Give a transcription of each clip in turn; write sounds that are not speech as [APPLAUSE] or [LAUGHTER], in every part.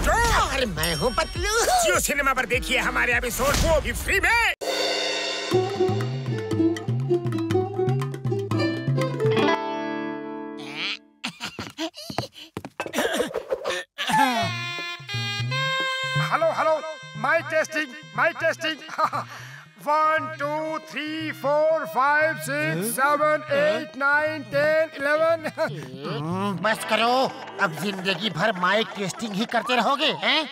मोटो और मैं हूँ पतलू। जियो सिनेमा पर देखिए हमारे एपिसोड को भी फ्री में। Hello hello my testing my testing one two three four five six seven eight nine ten eleven बस करो। अब ज़िंदगी भर माइक टेस्टिंग ही करते रहोगे हैं?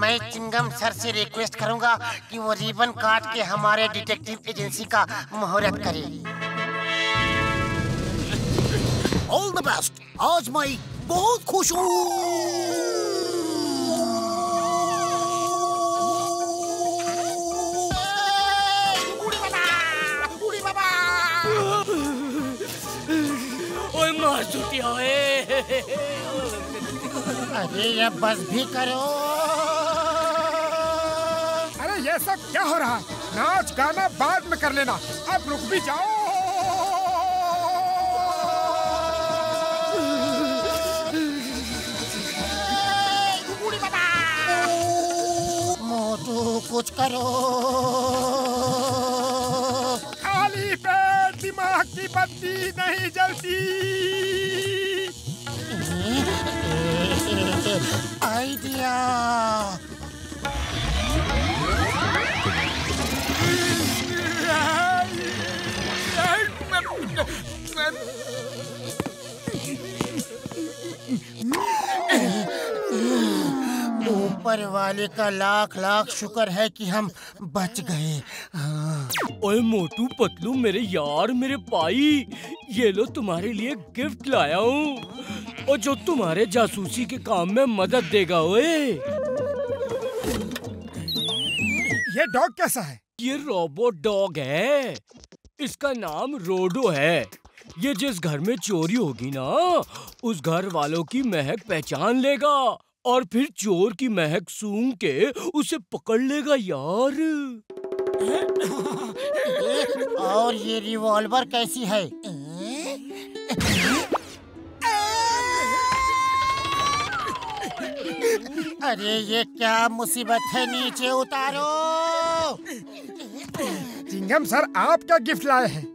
मैं चिंगम सर से रिक्वेस्ट करूँगा कि वो रिबन काट के हमारे डिटेक्टिव एजेंसी का मुहूर्त करे। ऑल द बेस्ट आज मैं बहुत खुश ओए अरे ये बस भी करो। अरे ये सब क्या हो रहा? है नाच गाना बाद में कर लेना। अब रुक भी जाओ। मोटू कुछ करो। खाली पेट दिमाग की बत्ती नहीं जलती। आइडिया। ऊपर वाले का लाख लाख शुक्र है कि हम बच गए। हाँ। ओए मोटू पतलू, मेरे यार, मेरे भाई, ये लो तुम्हारे लिए गिफ्ट लाया हूँ। और जो तुम्हारे जासूसी के काम में मदद देगा ओए। ये डॉग कैसा है? ये रोबोट डॉग है। इसका नाम रोडो है। ये जिस घर में चोरी होगी ना उस घर वालों की महक पहचान लेगा और फिर चोर की महक सूंघ के उसे पकड़ लेगा यार। और ये रिवॉल्वर कैसी है? अरे ये क्या मुसीबत है? नीचे उतारो। चिंगम सर आप क्या गिफ्ट लाए हैं?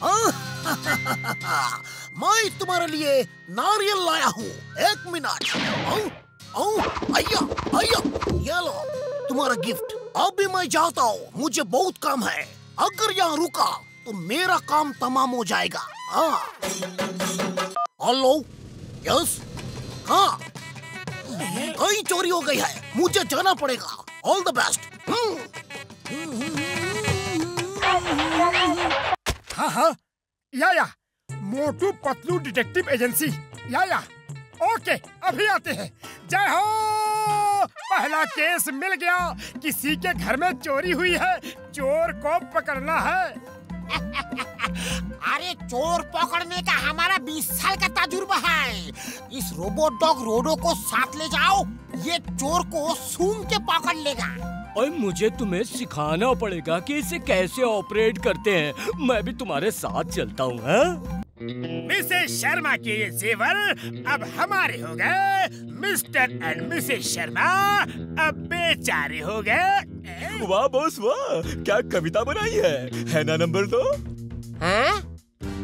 [LAUGHS] मैं तुम्हारे लिए नारियल लाया हूँ। एक मिनट। ये लो तुम्हारा गिफ्ट। अब भी मैं जाता हूँ। मुझे बहुत काम है। अगर यहाँ रुका तो मेरा काम तमाम हो जाएगा। हाँ। हेलो? यस? हाँ। कहीं चोरी हो गई है। मुझे जाना पड़ेगा। ऑल द बेस्ट हाँ हाँ। Yeah yeah. Motu Patlu detective agency. Yeah yeah. Okay, अभी आते हैं। जय हो! पहला केस मिल गया। किसी के घर में चोरी हुई है। चोर को पकड़ना है। अरे चोर पकड़ने का हमारा 20 साल का तजुर्बा है। इस रोबोट डॉग रोडो को साथ ले जाओ, ये चोर को सूंघ के पकड़ लेगा। और मुझे तुम्हें सिखाना पड़ेगा कि इसे कैसे ऑपरेट करते हैं। मैं भी तुम्हारे साथ चलता हूँ हाँ? मिसेस शर्मा के ये जेवर अब हमारे हो गए। मिस्टर एंड मिसेस शर्मा अब बेचारे हो गए। वाह बॉस वाह। क्या कविता बनाई है? है ना नंबर दो? हैं?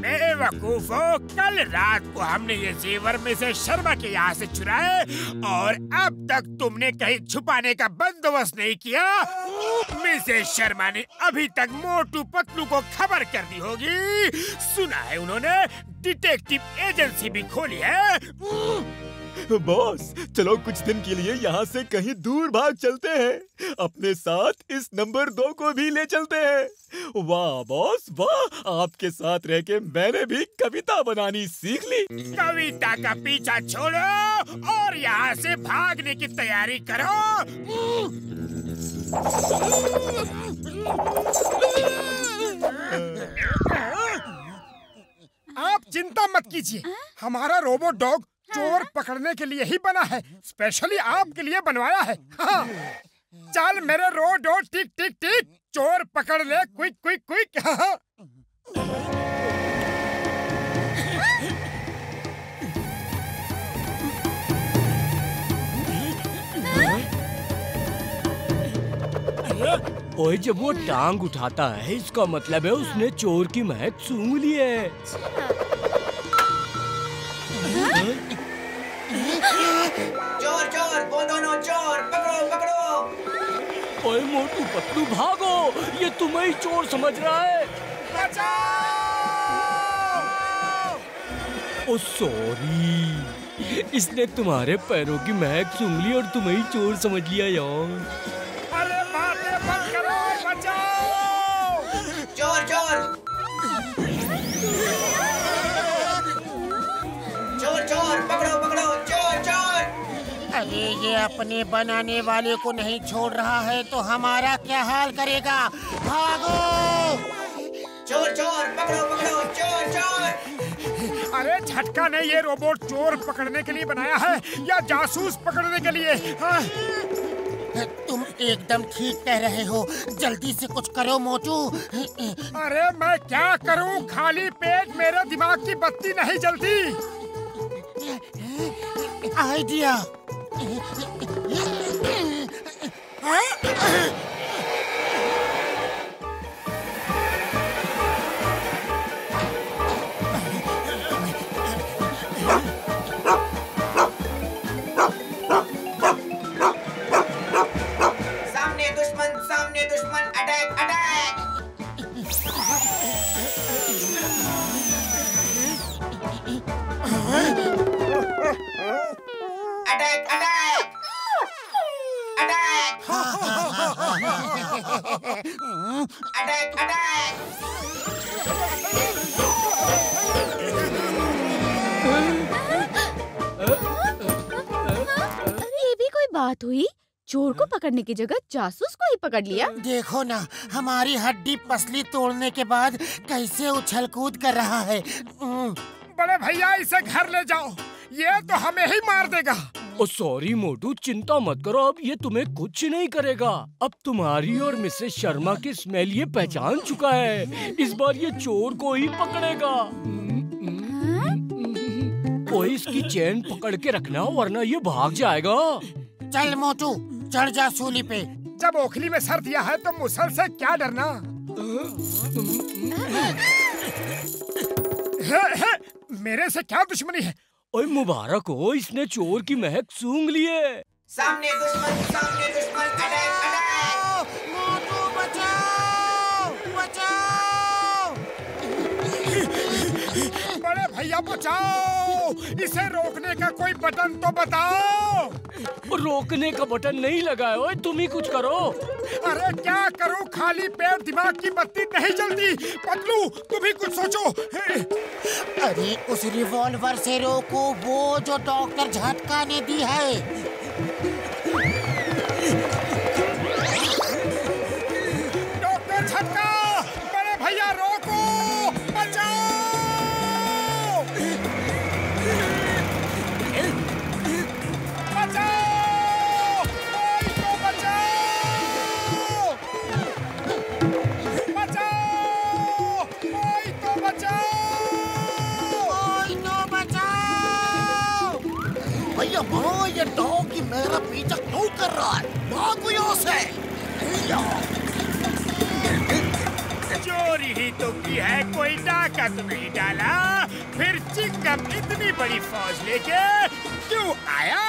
बेवकूफो कल रात को हमने ये जेवर में से शर्मा के यहाँ से चुराए और अब तक तुमने कहीं छुपाने का बंदोबस्त नहीं किया। मिसेस शर्मा ने अभी तक मोटू पतलू को खबर कर दी होगी। सुना है उन्होंने डिटेक्टिव एजेंसी भी खोली है। बॉस चलो कुछ दिन के लिए यहाँ से कहीं दूर भाग चलते हैं। अपने साथ इस नंबर दो को भी ले चलते हैं। वाह बॉस वाह आपके साथ रह के मैंने भी कविता बनानी सीख ली। कविता का पीछा छोड़ो और यहाँ से भागने की तैयारी करो। आप चिंता मत कीजिए। हमारा रोबोट डॉग चोर हाँ। पकड़ने के लिए ही बना है। स्पेशली आपके लिए बनवाया है। हाँ। चल मेरे रोड डो टिक टिक टिक। चोर पकड़ ले क्विक क्विक क्विक। हाँ, ओए जब वो टांग उठाता है इसका मतलब है उसने चोर की महक सूंघ ली है? अच्छा। चोर चोर वो दोनों चोर पकड़ो पकड़ो। ओए मोटू पतलू भागो। ये तुम्हें ही चोर समझ रहा है। बचाओ। Oh sorry. इसने तुम्हारे पैरों की महक सूंघ ली और तुम्हें ही चोर समझ लिया यार। अरे बातें बंद करो बचाओ। चोर चोर। ये अपने बनाने वाले को नहीं छोड़ रहा है तो हमारा क्या हाल करेगा? भागो! चोर चोर पकड़ो पकड़ो चोर चोर! अरे झटका ने ये रोबोट चोर पकड़ने के लिए बनाया है या जासूस पकड़ने के लिए? हाँ? तुम एकदम ठीक कह रहे हो जल्दी से कुछ करो मोटू। अरे मैं क्या करूँ? खाली पेट मेरे दिमाग की बत्ती नहीं जलती। आइडिया! सामने अटैक अटैक ये भी कोई बात हुई? चोर को पकड़ने की जगह जासूस को ही पकड़ लिया। देखो ना, हमारी हड्डी पसली तोड़ने के बाद कैसे उछल कूद कर रहा है। बड़े भैया इसे घर ले जाओ। ये तो हमें ही मार देगा। ओ सॉरी मोटू चिंता मत करो अब ये तुम्हें कुछ नहीं करेगा। अब तुम्हारी और मिसेस शर्मा की स्मेल ये पहचान चुका है। इस बार ये चोर को ही पकड़ेगा। कोई इसकी चैन पकड़ के रखना वरना ये भाग जाएगा। चल मोटू चढ़ जा सूली पे। जब ओखली में सर दिया है तो मुसल से क्या डरना? है, है, मेरे से क्या दुश्मनी है? ओए मुबारक हो इसने चोर की महक सूंघ ली है। सामने दुश्मन सामने दुश्मन अटैक अटैक भैया बचाओ। इसे रोकने का कोई बटन तो बताओ। रोकने का बटन नहीं लगा है ओए तुम ही कुछ करो। अरे क्या करो? खाली पेट दिमाग की बत्ती नहीं जलती। पतलू तुम ही कुछ सोचो। अरे उस रिवॉल्वर से रोको वो जो डॉक्टर झटका ने दी है। से चोरी ही तो की है कोई डाका तो नहीं डाला। फिर चिंगम इतनी बड़ी फौज लेके क्यों आया?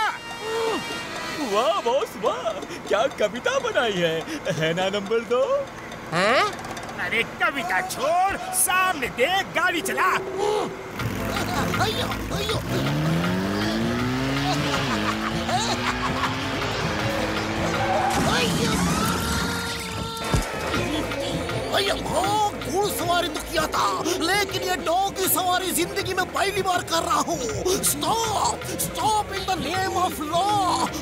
वाह बॉस वाह क्या कविता बनाई है। है ना नंबर दो? हैं? अरे कविता छोड़ सामने देख गाड़ी चला। भैया भैया भैया भैया माँ घुड़सवारी तो किया था लेकिन ये डॉग की सवारी ज़िंदगी में पहली बार कर रहा हूँ। Stop stop in the name of law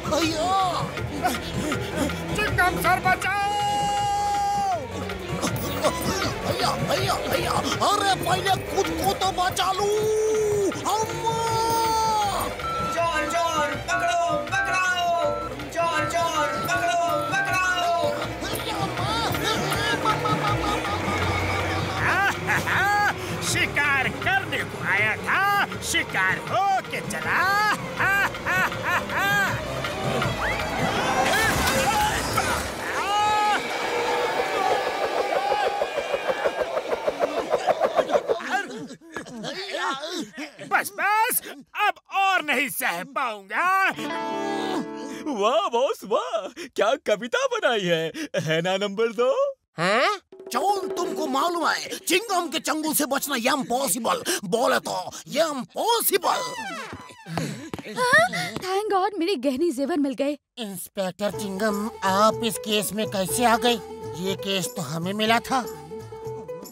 भैया सर बचाओ! भैया भैया भैया अरे पहले खुद को तो बचा लू। अम्मा! चोर चोर पकड़ो पकड़ो चोर चोर पकड़ो पकड़ो! शिकार हो के चला। बस बस अब और नहीं सह पाऊँगा। वाह बॉस वाह क्या कविता बनाई है? है ना नंबर दो? हाँ? जॉन तुमको मालूम है चिंगम के चंगुल से बचना ये इम्पॉसिबल बोले तो ये इम्पॉसिबल थैंक गॉड मेरे गहने जेवर मिल गए। इंस्पेक्टर चिंगम आप इस केस में कैसे आ गए? ये केस तो हमें मिला था।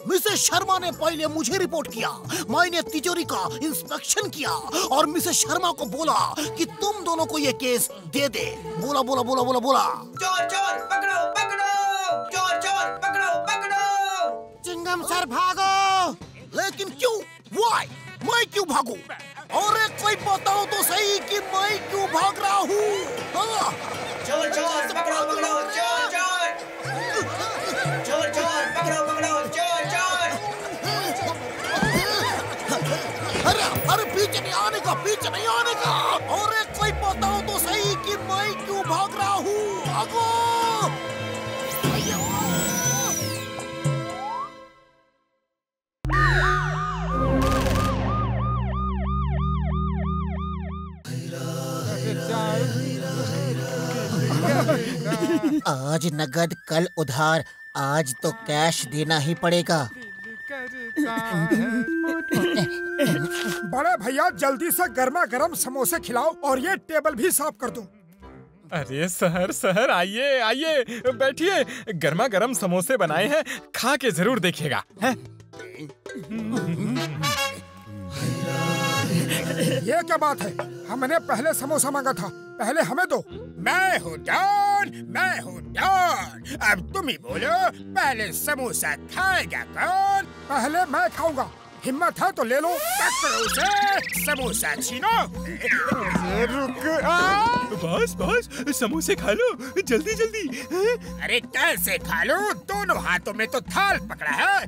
मिसेस शर्मा ने पहले मुझे रिपोर्ट किया। मैंने तिजोरी का इंस्पेक्शन किया और मिसेस शर्मा को बोला कि तुम दोनों को ये केस दे दे। बोला बोला बोला बोला बोला। चोर चोर पकड़ो पकड़ो। चोर चोर पकड़ो पकड़ो। चिंगम सर भागो। लेकिन क्यों? वाई मैं क्यों भागूं? और एक कोई बताओ तो सही कि मैं क्यों भाग रहा हूँ? हाँ, चोर चोर पकड़ो पकड़ो चोर चोर चोर चोर पकड़ो पकड़ो चोर चोर अरे अरे पीछे नहीं आने का पीछे नहीं आने का। और एक कोई बताओ तो सही कि मैं क्यों भाग रहा हूँ? भागो। आज नगद कल उधार। आज तो कैश देना ही पड़ेगा। बड़े भैया जल्दी से गर्मा गर्म समोसे खिलाओ और ये टेबल भी साफ़ कर दो। अरे सर सर आइए आइए बैठिए। गर्मा गर्म समोसे बनाए हैं खा के ज़रूर देखिएगा हैं? [LAUGHS] ये क्या बात है? हमने पहले समोसा मांगा था। पहले हमें दो। मैं हूँ डॉन मैं हूँ डॉन। अब तुम ही बोलो पहले समोसा खाएगा कौन? पहले मैं खाऊँगा। हिम्मत है तो ले लो। उसे समोसा छीनो। रुक बस बस समोसे खा लो। जल्दी जल्दी। अरे कैसे खा लो? दोनों हाथों में तो थाल पकड़ा है।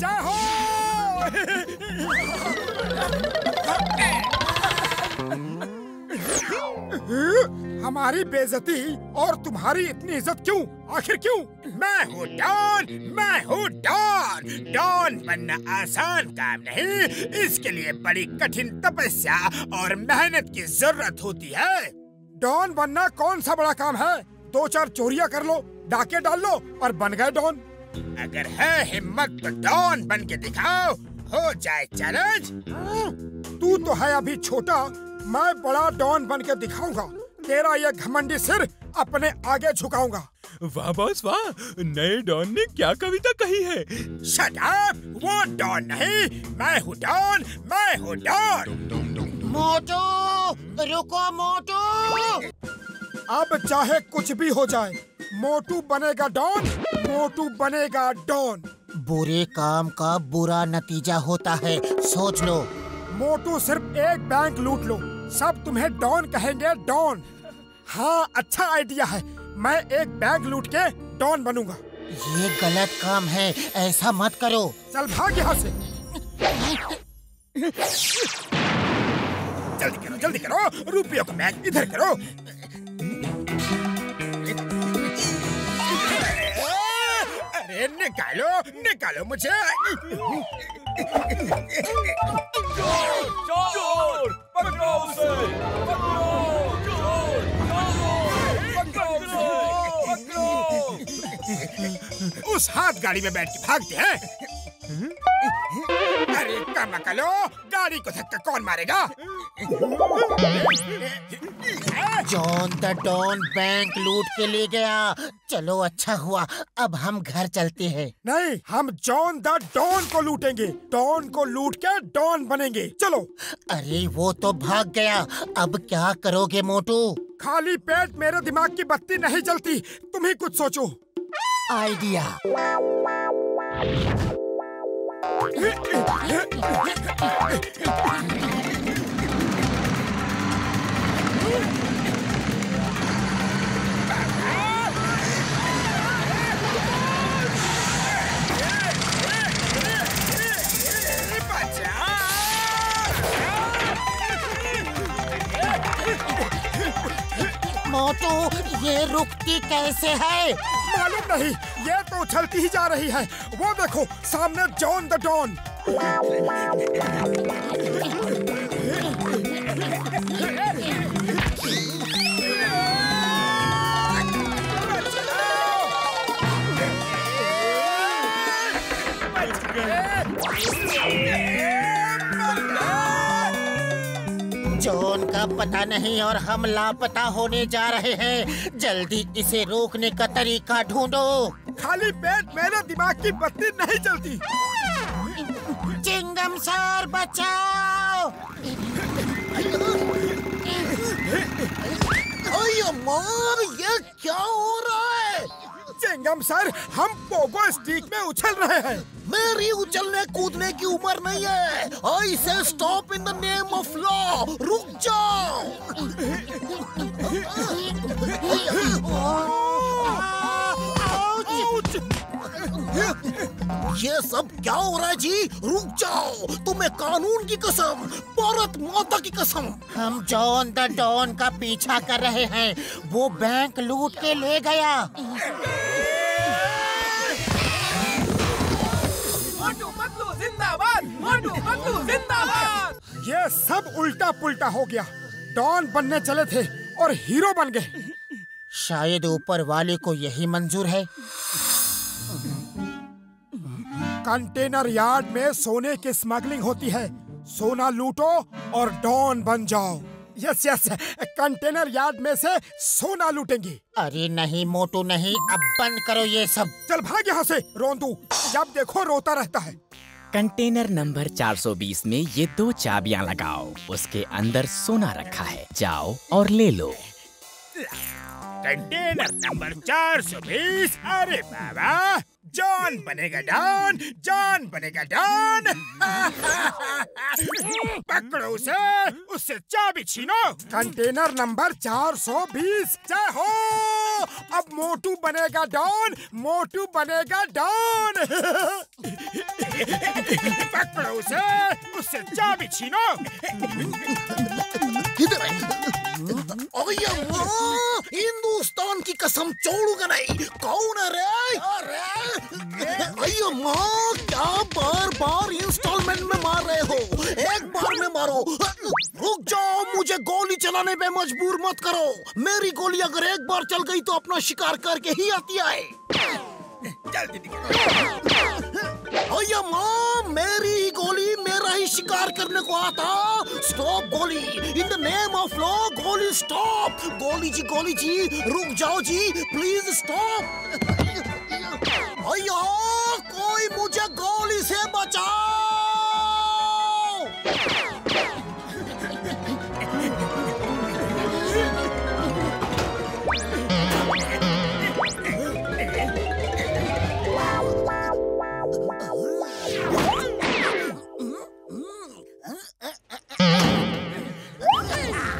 चाहो हमारी बेजती और तुम्हारी इतनी इज़्ज़त क्यों? आखिर क्यों? मैं हूँ डॉन, मैं हूँ डॉन। डॉन बनना आसान काम नहीं। इसके लिए बड़ी कठिन तपस्या और मेहनत की ज़रूरत होती है। डॉन बनना कौन सा बड़ा काम है? दो चार चोरियाँ कर लो, डाके डाल लो और बन गए डॉन। अगर है हिम्मत तो डॉन बन के दिखाओ। हो जाए चैलेंज। तू तो है अभी छोटा। मैं बड़ा डॉन बन के दिखाऊँगा। तेरा ये घमंडी सिर अपने आगे झुकाऊँगा। वाह बॉस वाह। नए डॉन ने क्या कविता कही है? शट अप वो डॉन नहीं। मैं हूँ डॉन। मैं हूँ डॉन। मोटू रुको मोटू। अब चाहे कुछ भी हो जाए मोटू बनेगा डॉन मोटू बनेगा डॉन। बुरे काम का बुरा नतीजा होता है सोच लो। मोटू सिर्फ़ एक बैंक लूट लो सब तुम्हें डॉन कहेंगे डॉन। हाँ अच्छा आइडिया है मैं एक बैंक लूट के डॉन बनूँगा। ये गलत काम है ऐसा मत करो। चल भाग यहाँ से। जल्दी करो जल्दी करो रुपयों का बैग इधर करो। निकालो निकालो मुझे। चोर पकड़ो उसे। उस हाथ गाड़ी में बैठ के भागते हैं। अरे कम कलो गाड़ी को धक्का कौन मारेगा? जॉन द डॉन बैंक लूट के ले गया। चलो अच्छा हुआ। अब हम घर चलते हैं। नहीं हम जॉन द डॉन को लूटेंगे। डॉन को लूट के डॉन बनेंगे। चलो। अरे वो तो भाग गया। अब क्या करोगे मोटू? खाली पेट मेरे दिमाग की बत्ती नहीं जलती। तुम ही कुछ सोचो। आइडिया। [LAUGHS] मोटू ये रुकती कैसे है? मालूम नहीं ये तो उछलती ही जा रही है। वो देखो सामने जॉन द डॉन। [LAUGHS] जॉन का पता नहीं और हम लापता होने जा रहे हैं जल्दी इसे रोकने का तरीका ढूंढो। खाली पेट मेरे दिमाग की बत्ती नहीं चलती। चिंगम सर बचाओ। अरे मार ये क्या हो रहा है? चिंगम सर हम पोगो स्टिक में उछल रहे हैं। मेरी उछलने कूदने की उम्र नहीं है। I say stop in the name of law रुक जाओ। ये सब क्या हो रहा है जी? रुक जाओ। तुम्हें कानून की कसम भारत माता की कसम। हम जॉन द डॉन का पीछा कर रहे हैं। वो बैंक लूट के ले गया। ये सब उल्टा पुल्टा हो गया। डॉन बनने चले थे और हीरो बन गए। शायद ऊपर वाले को यही मंजूर है। कंटेनर यार्ड में सोने की स्मगलिंग होती है। सोना लूटो और डॉन बन जाओ। यस यस कंटेनर यार्ड में से सोना लूटेंगे। अरे नहीं मोटू नहीं अब बंद करो ये सब। चल भाग यहाँ से रोंदू। जब देखो रोता रहता है। कंटेनर नंबर 420 में ये दो चाबियाँ लगाओ। उसके अंदर सोना रखा है। जाओ और ले लो। कंटेनर नंबर 420 अरे बाबा! जॉन बनेगा डॉन जॉन बनेगा डॉन [LAUGHS] पकड़ो उसे उससे चाबी छीनो। कंटेनर नंबर 420 जय हो। अब मोटू बनेगा डॉन मोटू बनेगा डॉन [LAUGHS] पकड़ो उसे उससे चाबी छीनो। इधर है? हिंदुस्तान की कसम छोड़ूँगा नहीं। कौन है रे? अरे माँ क्या बार बार इंस्टॉलमेंट में मार रहे हो? एक बार में मारो। रुक जाओ, मुझे गोली चलाने पे मजबूर मत करो। मेरी गोली अगर एक बार चल गई तो अपना शिकार करके ही आती है अय्या माँ मेरी गोली, मेरा ही शिकार करने को आता स्टॉप गोली। In the name of law गोली स्टॉप गोली जी गोली जी, रुक जाओ जी प्लीज़ स्टॉप अय्या कोई मुझे गोली से बचाओ।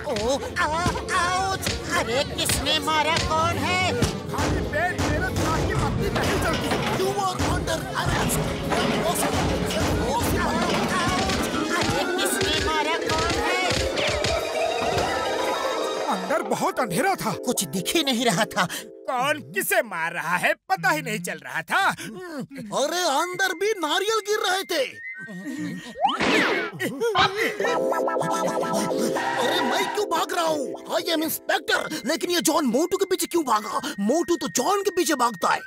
Oh ah, ouch! अरे किसने मारा? कौन है? अंदर बहुत अंधेरा था। कुछ दिख ही नहीं रहा था। कौन किसे मार रहा है पता ही नहीं चल रहा था। अरे अंदर भी नारियल गिर रहे थे। अरे मैं क्यों भाग रहा हूँ? आई एम इंस्पेक्टर लेकिन ये जॉन मोटू के पीछे क्यों भागा? मोटू तो जॉन के पीछे भागता है।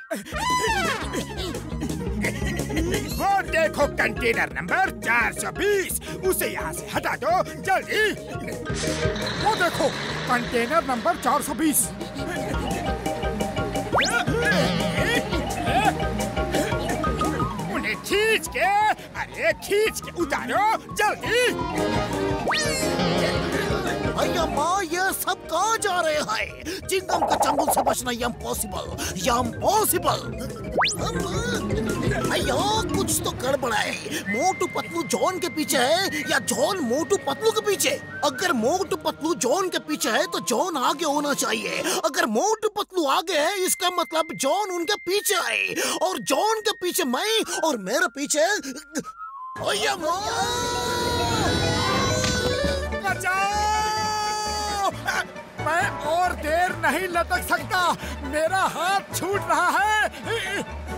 [LAUGHS] वो देखो कंटेनर नंबर 420 उसे यहाँ से हटा दो, जल्दी। वो देखो, कंटेनर नंबर 420 [LAUGHS] खींच के अरे खींच के उतारो जल्दी अय्या माँ ये सब कहाँ जा रहे हैं चिंगम का चंगुल से बचना ये इम्पॉसिबल ये इम्पॉसिबल अय्या कुछ तो गड़बड़ है मोटू पतलू जॉन के पीछे है या जॉन मोटू पतलू के पीछे अगर मोटू पतलू जॉन के पीछे है तो जॉन आगे होना चाहिए अगर मोटू पतलू आगे है इसका मतलब जॉन उनके पीछे है और जॉन के पीछे मैं और मेरे पीछे। बचाओ। मैं और देर नहीं लटक सकता। मेरा हाथ छूट रहा है।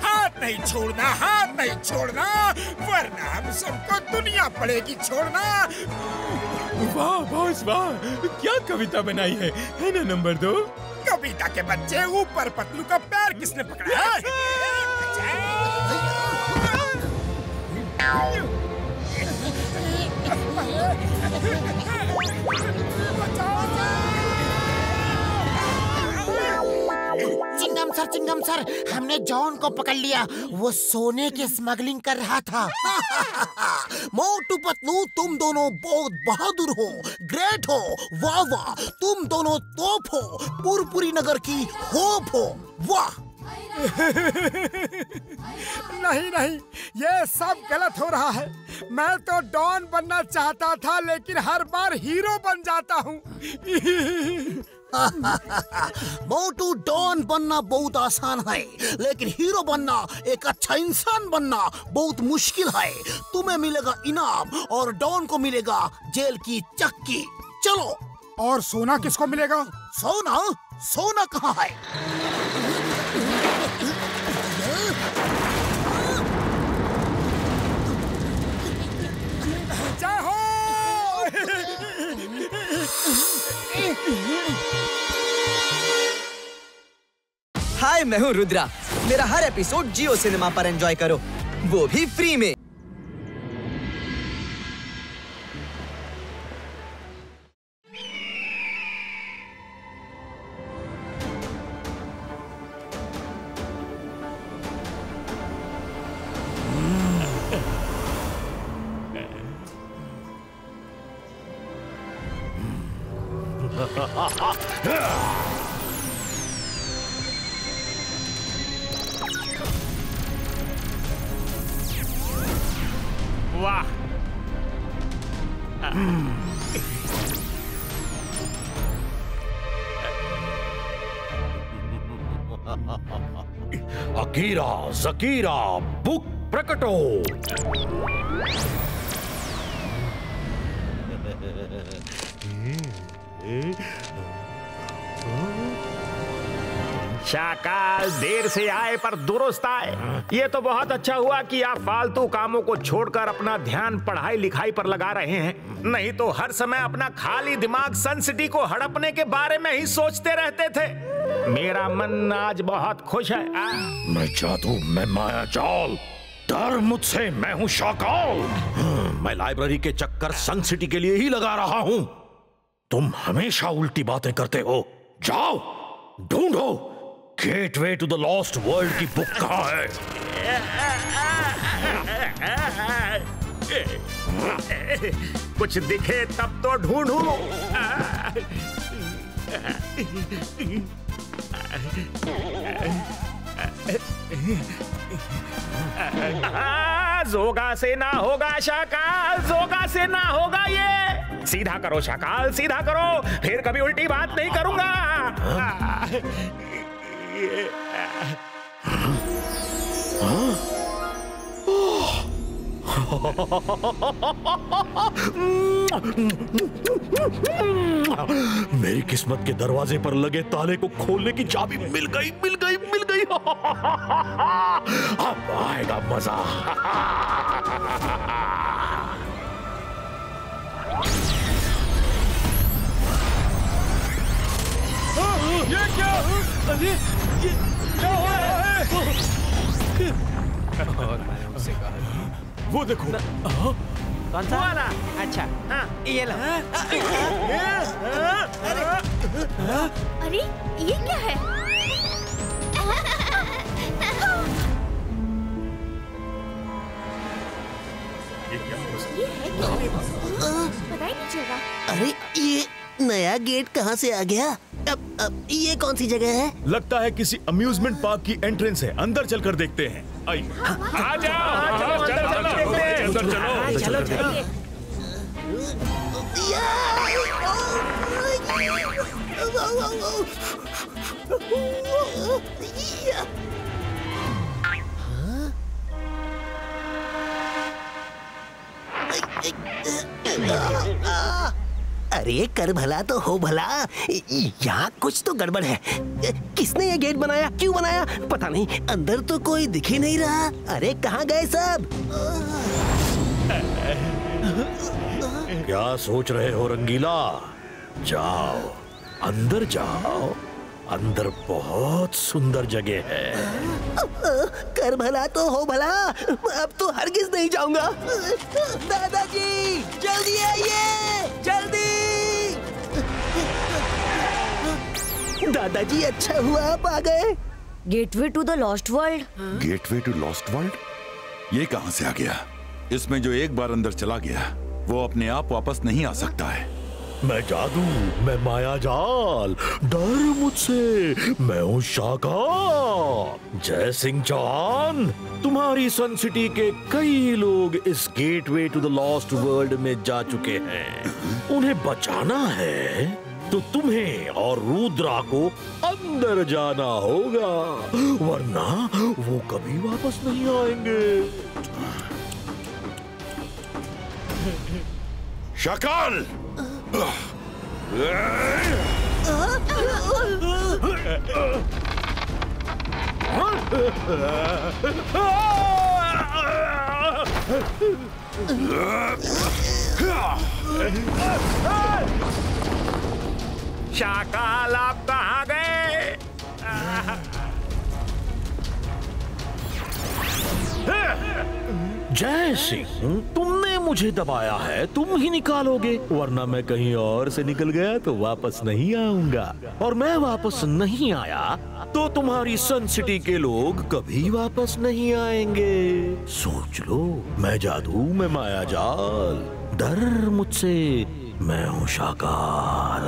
हाथ नहीं छोड़ना हाथ नहीं छोड़ना। वरना हम सबको दुनिया पड़ेगी छोड़ना। वाह बॉस वाह। क्या कविता बनाई है? है ना नंबर दो? कविता के बच्चे ऊपर पतलू का पैर किसने पकड़ा है? चिंगम सर चिंगम सर, हमने जॉन को पकड़ लिया। वो सोने की स्मगलिंग कर रहा था। [LAUGHS] मोटू पतलू तुम दोनों बहुत बहादुर हो, ग्रेट हो, वाह वाह। तुम दोनों तोप हो, पुरपुरी नगर की होप हो, वाह। [LAUGHS] नहीं नहीं ये सब गलत हो रहा है। मैं तो डॉन बनना चाहता था लेकिन हर बार हीरो बन जाता हूँ। [LAUGHS] मोटू डॉन बनना बहुत आसान है लेकिन हीरो बनना एक अच्छा इंसान बनना बहुत मुश्किल है। तुम्हें मिलेगा इनाम और डॉन को मिलेगा जेल की चक्की। चलो। और सोना किसको मिलेगा? सोना? सोना कहाँ है? हाय मैं हूँ रुद्रा। मेरा हर एपिसोड जियो सिनेमा पर एंजॉय करो। वो भी फ्री में। अकीरा जकीरा बुक प्रकटो। शाकाल देर से आए पर दुरुस्त आए। ये तो बहुत अच्छा हुआ कि आप फालतू कामों को छोड़कर अपना ध्यान पढ़ाई लिखाई पर लगा रहे हैं। नहीं तो हर समय अपना खाली दिमाग सन सिटी को हड़पने के बारे में ही सोचते रहते थे। मेरा मन आज बहुत खुश है आ? मैं जादू मैं माया जाल। डर मुझसे मैं हूँ शाकाल। मैं लाइब्रेरी के चक्कर सन सिटी के लिए ही लगा रहा हूँ। तुम हमेशा उल्टी बातें करते हो। जाओ ढूंढो। Gateway to the lost world की बुक कहाँ है? कुछ दिखे तब तो ढूंढू। जोगा से ना होगा शाकाल जोगा से ना होगा ये। सीधा करो शाकाल सीधा करो फिर कभी उल्टी बात नहीं करूँगा। मेरी किस्मत के दरवाजे पर लगे ताले को खोलने की चाबी मिल गई मिल गई मिल गई। अब आएगा मज़ा। ये क्या? अरे ये क्या हो रहा है? और मैंने उससे कहा वो देखो कौन सा वाला अच्छा हाँ ये लो अरे ये क्या है ये है क्या पता ही नहीं चल रहा अरे ये नया गेट कहाँ से आ गया अब, अब ये कौन सी जगह है लगता है किसी अम्यूजमेंट पार्क की एंट्रेंस है अंदर चलकर देखते हैं आइए आ जाओ चलो चलो। चलो देखते हैं। चलो चलो। चलो। अरे कर भला तो हो भला। यहाँ कुछ तो गड़बड़ है। किसने ये गेट बनाया? क्यों बनाया? पता नहीं अंदर तो कोई दिख ही नहीं रहा। अरे कहाँ गए सब? क्या सोच रहे हो रंगीला? जाओ अंदर जाओ। अंदर बहुत सुंदर जगह है। कर भला तो हो भला। अब तो हरगिज नहीं जाऊँगा। दादाजी जल्दी आइए जल्दी। दादाजी अच्छा हुआ आप आ गए। Gateway to the lost world gateway to lost world ये कहाँ से आ गया? इसमें जो एक बार अंदर चला गया, वो अपने आप वापस नहीं आ सकता है। मैं जादू, मैं माया जाल, डर मुझसे, मैं हूँ शाका जय सिंह चौहान, तुम्हारी सन सिटी के कई लोग इस gateway to the lost world में जा चुके हैं। उन्हें बचाना है तो तुम्हें और रुद्रा को अंदर जाना होगा, वरना वो कभी वापस नहीं आएँगे। शाकाल शाकाल आप कहाँ गए? जय सिंह तुमने मुझे दबाया है, तुम ही निकालोगे। वरना मैं कहीं और से निकल गया तो वापस नहीं आऊँगा। और मैं वापस नहीं आया तो तुम्हारी सन सिटी के लोग कभी वापस नहीं आएँगे। सोच लो, मैं जादू, मैं माया जाल, डर मुझसे, मैं हूँ शाकाल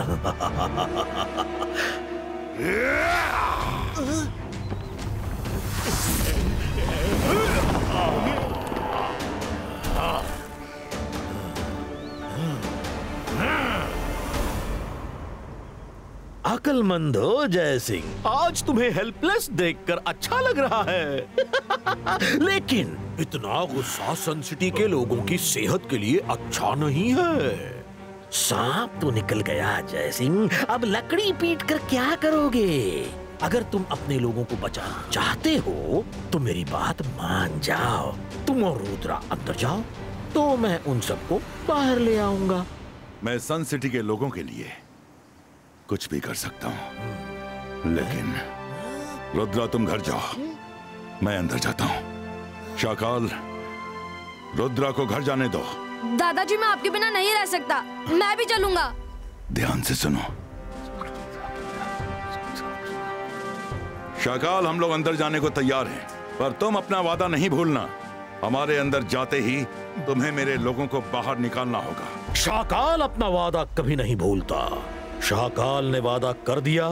[LAUGHS] अकलमंद हो, जय सिंह। आज तुम्हें हेल्पलेस देखकर अच्छा लग रहा है। [LAUGHS] लेकिन इतना गुस्सा सन सिटी के लोगों की सेहत के लिए अच्छा नहीं है। सांप तो निकल गया, जय सिंह। अब लकड़ी पीट कर क्या करोगे? अगर तुम अपने लोगों को बचाना चाहते हो तो मेरी बात मान जाओ। तुम और रुद्रा अंदर जाओ तो मैं उन सबको बाहर ले आऊँगा। मैं सन सिटी के लोगों के लिए कुछ भी कर सकता हूँ। लेकिन रुद्रा तुम घर जाओ। मैं अंदर जाता हूँ। शाकाल रुद्रा को घर जाने दो। दादाजी मैं आपके बिना नहीं रह सकता। मैं भी चलूँगा। ध्यान से सुनो। शाकाल हम लोग अंदर जाने को तैयार हैं। पर तुम अपना वादा नहीं भूलना। हमारे अंदर जाते ही तुम्हें मेरे लोगों को बाहर निकालना होगा। शाकाल अपना वादा कभी नहीं भूलता। शाकाल ने वादा कर दिया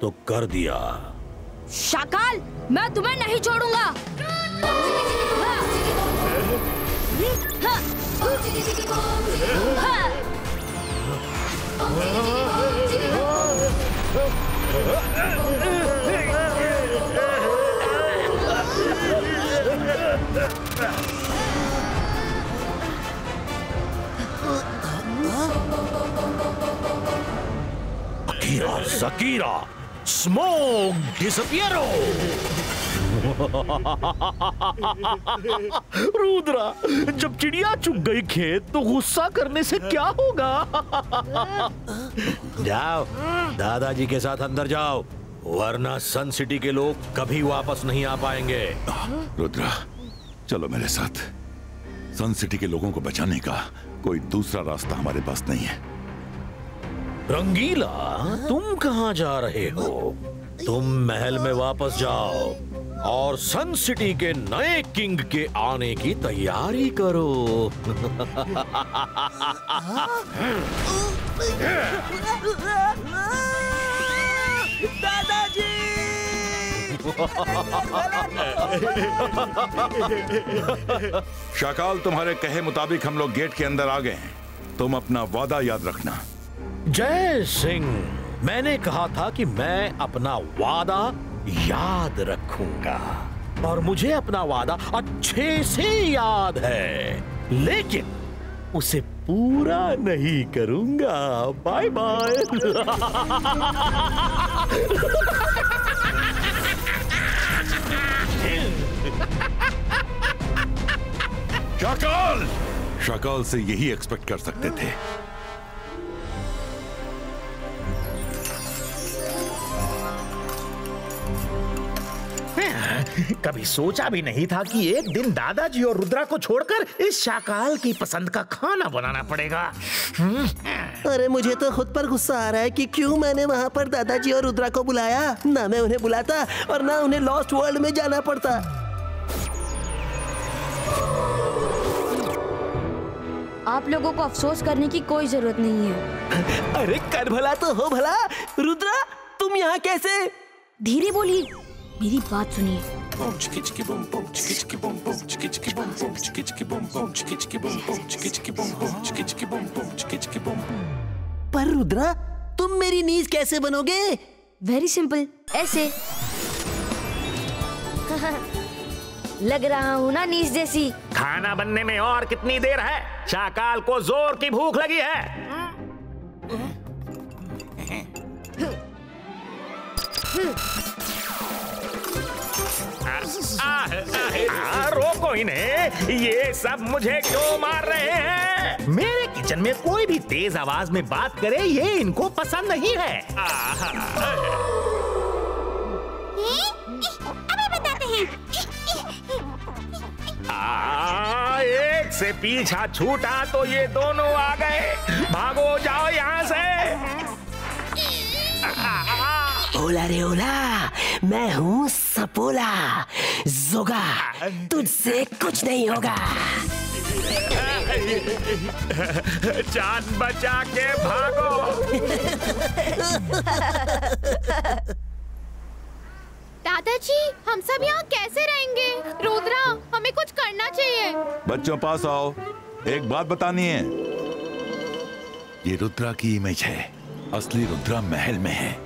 तो कर दिया। शाकाल मैं तुम्हें नहीं छोड़ूँगा। [LAUGHS] अकीरा सकीरा स्मोक डिसपियरो रुद्रा जब चिड़िया चुग गई खेत तो गुस्सा करने से क्या होगा? [LAUGHS] जाओ, दादाजी के साथ अंदर जाओ, वरना सन सिटी के लोग कभी वापस नहीं आ पाएँगे। रुद्रा, चलो मेरे साथ। सन सिटी के लोगों को बचाने का कोई दूसरा रास्ता हमारे पास नहीं है। रंगीला तुम कहाँ जा रहे हो? तुम महल में वापस जाओ और सन सिटी के नए किंग के आने की तैयारी करो। दादाजी! शाकाल तुम्हारे कहे मुताबिक हम लोग गेट के अंदर आ गए हैं। तुम अपना वादा याद रखना। जय सिंह। मैंने कहा था कि मैं अपना वादा याद रखूँगा। और मुझे अपना वादा अच्छे से याद है। लेकिन उसे पूरा नहीं करूँगा। Bye bye. शाकाल। शाकाल से यही एक्सपेक्ट कर सकते थे। कभी सोचा भी नहीं था कि एक दिन दादाजी और रुद्रा को छोड़कर इस शाकाल की पसंद का खाना बनाना पड़ेगा। अरे मुझे तो खुद पर गुस्सा आ रहा है कि क्यों मैंने वहाँ पर दादाजी और रुद्रा को बुलाया? ना मैं उन्हें बुलाता और ना उन्हें लॉस्ट वर्ल्ड में जाना पड़ता। आप लोगों को अफसोस करने की कोई ज़रूरत नहीं है। अरे कर भला तो हो भला। रुद्रा तुम यहाँ कैसे? धीरे बोलिए। मेरी बात सुनिए। पर रुद्रा तुम मेरी नीज कैसे बनोगे? वेरी सिंपल ऐसे. लग रहा हूँ ना नीस जैसी. खाना बनने में और कितनी देर है? शाकाल को ज़ोर की भूख लगी है. आ, रोको इन्हें। ये सब मुझे क्यों मार रहे हैं? मेरे किचन में कोई भी तेज आवाज़ में बात करे ये इनको पसंद नहीं है। बताते हैं। आ, एक से पीछा छूटा तो ये दोनों आ गए। भागो जाओ यहाँ से। ओला रे ओला मैं हूँ सपोला जोगा तुझसे कुछ नहीं होगा जान बचा के भागो। दादाजी हम सब यहाँ कैसे रहेंगे? रुद्रा हमें कुछ करना चाहिए। बच्चों पास आओ। एक बात बतानी है। ये रुद्रा की इमेज है। असली रुद्रा महल में है।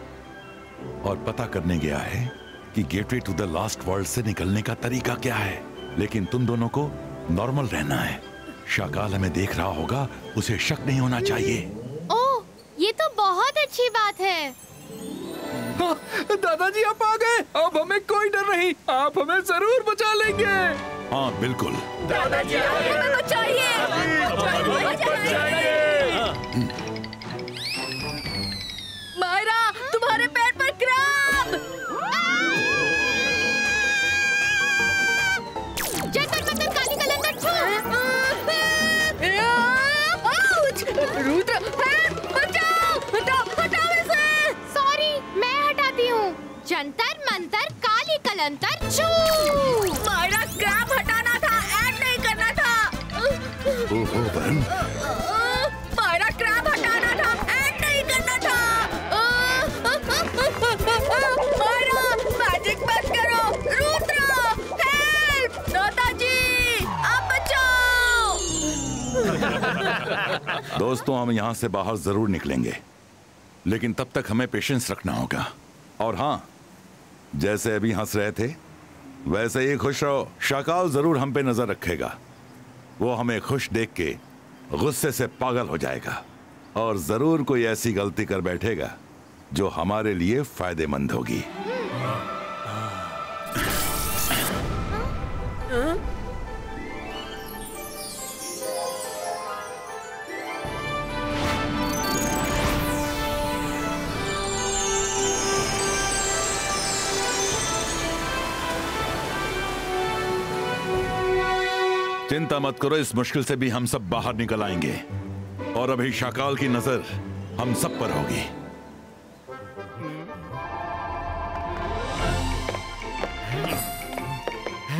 और पता करने गया है कि gateway to the lost world से निकलने का तरीका क्या है। लेकिन तुम दोनों को नॉर्मल रहना है। शाकाल हमें देख रहा होगा उसे शक नहीं होना चाहिए। ओह ये तो बहुत अच्छी बात है। दादाजी आप आ गए। अब हमें कोई डर नहीं आप हमें ज़रूर बचा लेंगे। हाँ बिल्कुल। दादाजी हमें बचाइए। जंतर मंतर काली कलंतर मायरा क्रैब हटाना था? ऐड नहीं करना था। ओहो बहन। मायरा क्रैब हटाना था? ऐड नहीं करना था। मायरा मैजिक करो। रुद्र हेल्प आप बचाओ। दोस्तों हम यहाँ से बाहर ज़रूर निकलेंगे। लेकिन तब तक हमें पेशेंस रखना होगा। और हाँ जैसे अभी हंस रहे थे वैसे ही खुश रहो। शाकाल ज़रूर हम पे नज़र रखेगा। वो हमें खुश देख के गुस्से से पागल हो जाएगा। और ज़रूर कोई ऐसी गलती कर बैठेगा जो हमारे लिए फ़ायदेमंद होगी। चिंता मत करो, इस मुश्किल से भी हम सब बाहर निकल आएँगे। और अभी शाकाल की नज़र हम सब पर होगी।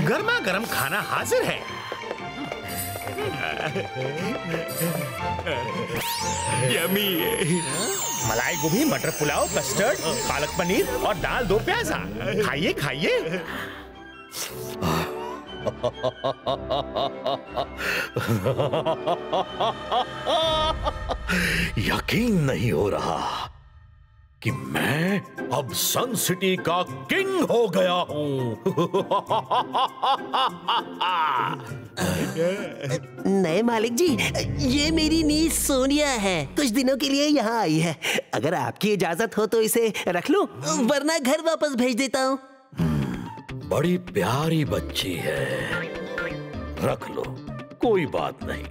गर्मा गर्म खाना हाजिर है। यमी। मलाई गोभी, मटर पुलाव, कस्टर्ड, पालक पनीर और दाल, दो प्याजा। खाइए खाइए। [LAUGHS] यकीन नहीं हो रहा कि मैं अब सन सिटी का किंग हो गया हूँ। [LAUGHS] नए मालिक जी, ये मेरी नीस सोनिया है। कुछ दिनों के लिए यहाँ आई है। अगर आपकी इजाज़त हो तो इसे रख लूँ, वरना घर वापस भेज देता हूँ। बड़ी प्यारी बच्ची है। रख लो कोई बात नहीं।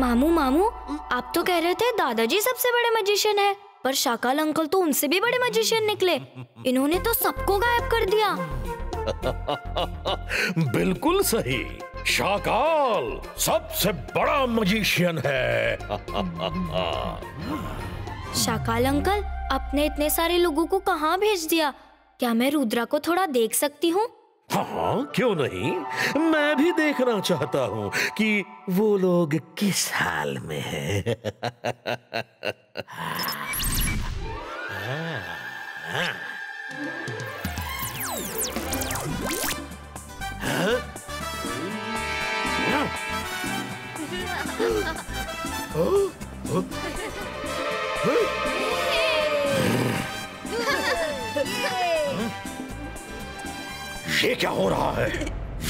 मामू मामू आप तो कह रहे थे दादाजी सबसे बड़े मजिशियन है पर शाकाल अंकल तो उनसे भी बड़े मजिशियन निकले। इन्होंने तो सबको गायब कर दिया। [LAUGHS] बिल्कुल सही। शाकाल सबसे बड़ा मजिशियन है। [LAUGHS] शाकाल अंकल अपने इतने सारे लोगों को कहाँ भेज दिया? क्या मैं रुद्रा को थोड़ा देख सकती हूँ? हाँ क्यों नहीं? मैं भी देखना चाहता हूँ कि वो लोग किस हाल में हैं। [LAUGHS] ये क्या हो रहा है?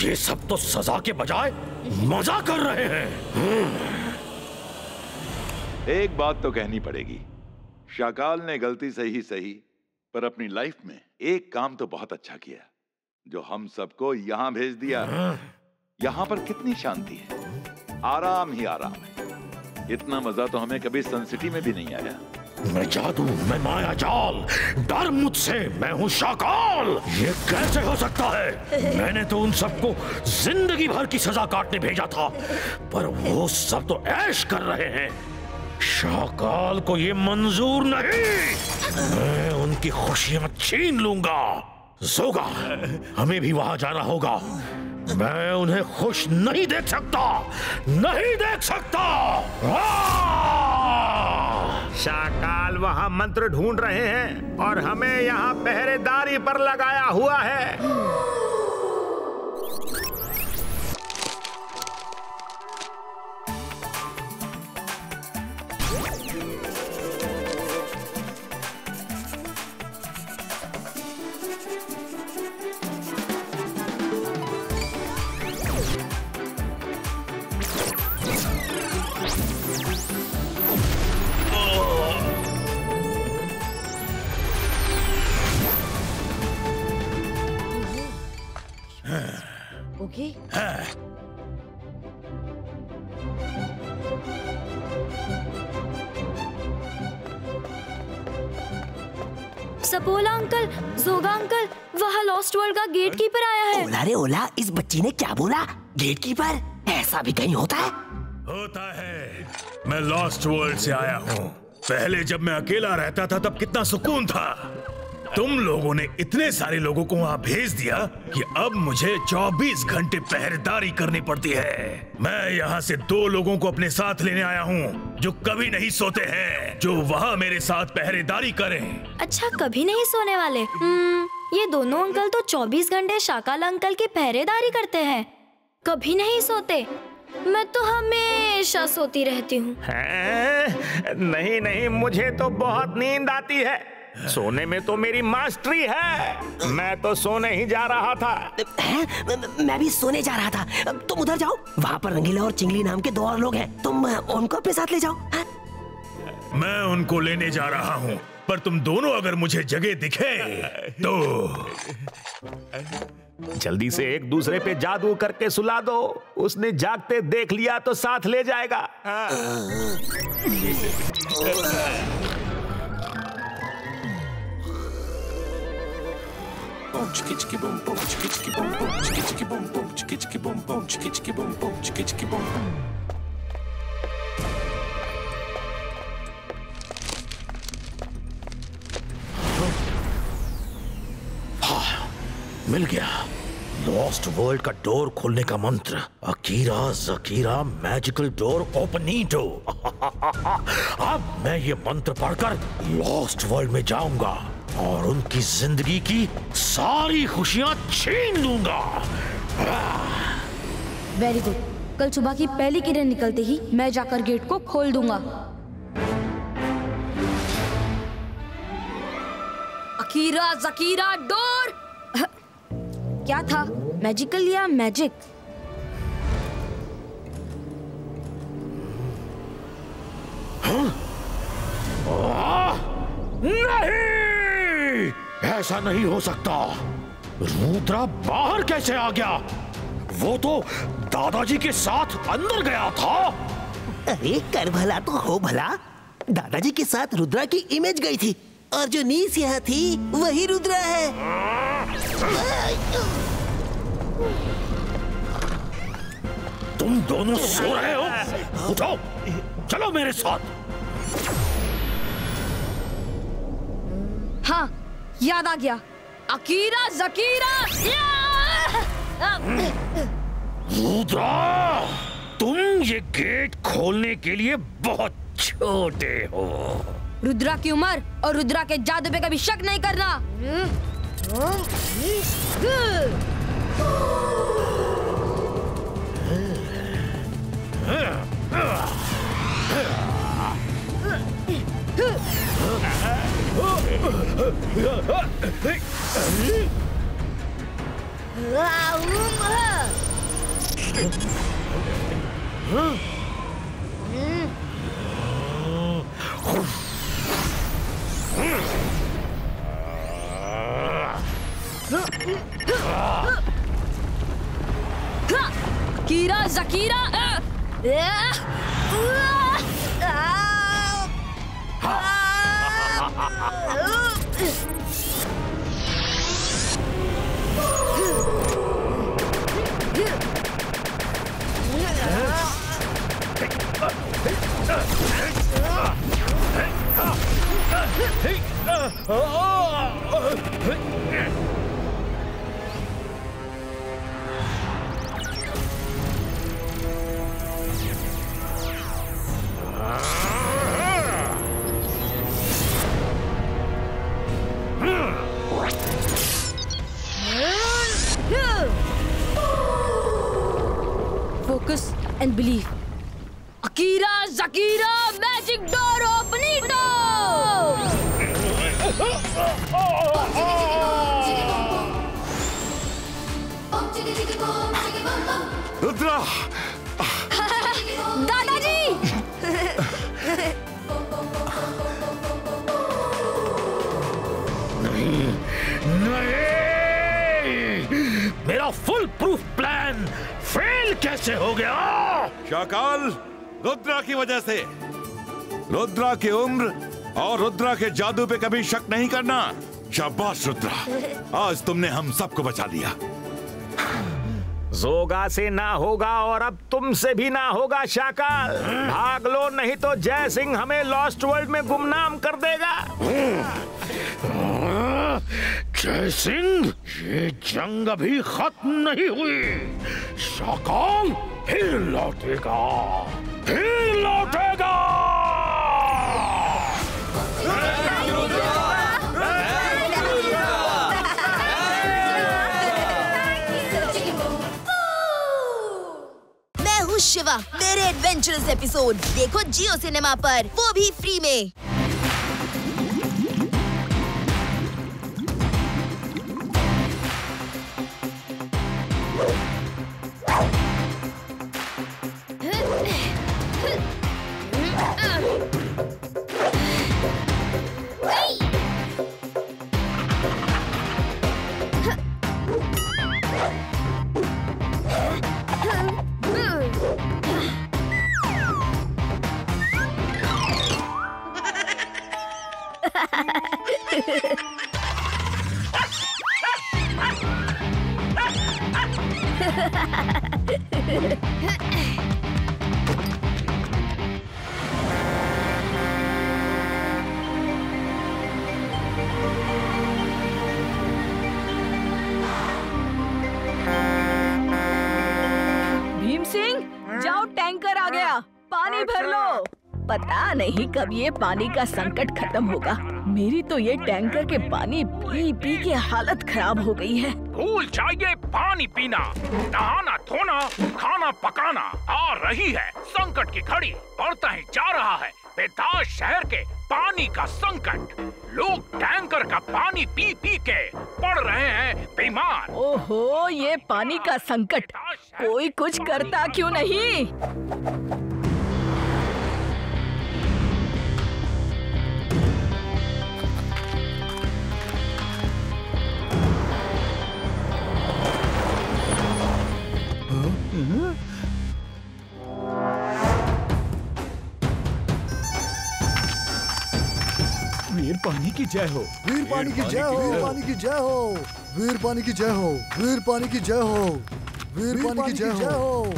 ये सब तो सजा के बजाय मज़ा कर रहे हैं। एक बात तो कहनी पड़ेगी। शाकाल ने गलती सही ही सही पर अपनी लाइफ में एक काम तो बहुत अच्छा किया जो हम सबको यहाँ भेज दिया। यहाँ पर कितनी शांति है? आराम ही आराम है। इतना मज़ा तो हमें कभी सन सिटी में भी नहीं आया। मैं जादू मैं माया जाल डर मुझसे मैं हूँ शाकाल। ये कैसे हो सकता है? [LAUGHS] मैंने तो उन सबको ज़िंदगी भर की सजा काटने भेजा था पर वो सब तो ऐश कर रहे हैं। शाकाल को ये मंजूर नहीं। मैं उनकी खुशियाँ छीन लूँगा। जोगा हमें भी वहाँ जाना होगा। मैं उन्हें खुश नहीं देख सकता नहीं देख सकता। शाकाल वहाँ मंत्र ढूंढ रहे हैं और हमें यहाँ पहरेदारी पर लगाया हुआ है। ओके सपोला अंकल जोगा अंकल वहाँ लॉस्ट वर्ल्ड का गेट कीपर आया है। ओला रे ओला इस बच्ची ने क्या बोला? गेट कीपर ऐसा भी कहीं होता है? होता है। मैं लॉस्ट वर्ल्ड से आया हूँ। पहले जब मैं अकेला रहता था तब कितना सुकून था। तुम लोगों ने इतने सारे लोगों को वहाँ भेज दिया कि अब मुझे 24 घंटे पहरेदारी करनी पड़ती है। मैं यहाँ से दो लोगों को अपने साथ लेने आया हूँ जो कभी नहीं सोते हैं जो वहाँ मेरे साथ पहरेदारी करें। अच्छा कभी नहीं सोने वाले। हम्म, ये दोनों अंकल तो 24 घंटे शाकाल अंकल की पहरेदारी करते हैं। कभी नहीं सोते। मैं तो हमेशा सोती रहती हूँ? नहीं नहीं मुझे तो बहुत नींद आती है। सोने में तो मेरी मास्टरी है। मैं तो सोने ही जा रहा था। है? मैं भी सोने जा रहा था। तुम उधर जाओ। वहाँ पर रंगीला और चिंगली नाम के दो और लोग हैं। तुम उनको अपने साथ ले जाओ। हाँ? मैं उनको लेने जा रहा हूँ पर तुम दोनों अगर मुझे जगह दिखे तो जल्दी से एक दूसरे पे जादू करके सुला दो। उसने जागते देख लिया तो साथ ले जाएगा। Boom, chicka chicka boom, boom, chicka chicka boom, boom, chicka chicka boom, boom, chicka chicka boom, boom, chicka chicka boom, boom, chicka chicka boom, boom. मिल गया लॉस्ट वर्ल्ड का डोर खोलने का मंत्र। अकीरा, जकीरा मैजिकल डोर ओपनीटो अब मैं ये मंत्र पढ़कर लॉस्ट वर्ल्ड में जाऊँगा और उनकी ज़िंदगी की सारी खुशियाँ छीन लूँगा। वेरी गुड कल सुबह की पहली किरण निकलते ही मैं जाकर गेट को खोल दूँगा। अकीरा, जकीरा डोर क्या था? मैजिकल या मैजिक नहीं! ऐसा नहीं हो सकता। रुद्रा बाहर कैसे आ गया? वो तो दादाजी के साथ अंदर गया था। अरे कर भला तो हो भला। दादाजी के साथ रुद्रा की इमेज गई थी। और जो नीस यहाँ थी वही रुद्रा है। तुम दोनों सो रहे हो? उठो चलो मेरे साथ। हाँ याद आ गया। अकीरा जकीरा रुद्रा तुम ये गेट खोलने के लिए बहुत छोटे हो। रुद्रा की उम्र और रुद्रा के जादू पे कभी शक नहीं करना। [LAUGHS] कीरा जकीरा अ, या! उआ! आ! Focus and believe. Akira Zakira Magic Door Openito! Rudra. दादाजी। नहीं नहीं। मेरा फुल प्रूफ प्लान फेल कैसे हो गया? शाकाल रुद्रा की वजह से। रुद्रा की उम्र और रुद्रा के जादू पे कभी शक नहीं करना। शाबाश रुद्रा। [LAUGHS] आज तुमने हम सबको बचा लिया। जोगा से ना होगा और अब तुमसे भी ना होगा शाकाल। भाग लो नहीं तो जय सिंह हमें लॉस्ट वर्ल्ड में गुमनाम कर देगा। जय सिंह ये जंग अभी खत्म नहीं हुई। शाकाल फिर लौटेगा। फिर लौटेगा। शिवा मेरे एडवेंचरस एपिसोड देखो जियो सिनेमा पर वो भी फ्री में। पानी भर लो। पता नहीं कब ये पानी का संकट खत्म होगा। मेरी तो ये टैंकर के पानी पी पी के हालत खराब हो गई है। भूल चाहिए पानी पीना। नहाना धोना खाना पकाना आ रही है। संकट की घड़ी बढ़ता ही जा रहा है। बेदास शहर के पानी का संकट। लोग टैंकर का पानी पी पी के पड़ रहे हैं बीमार। ओहो ये पानी का संकट। कोई कुछ करता क्यों नहीं? वीर पानी की जय हो। वीर पानी की जय हो वीर पानी की जय हो वीर पानी की जय हो वीर पानी की जय हो वीर पानी की जय हो।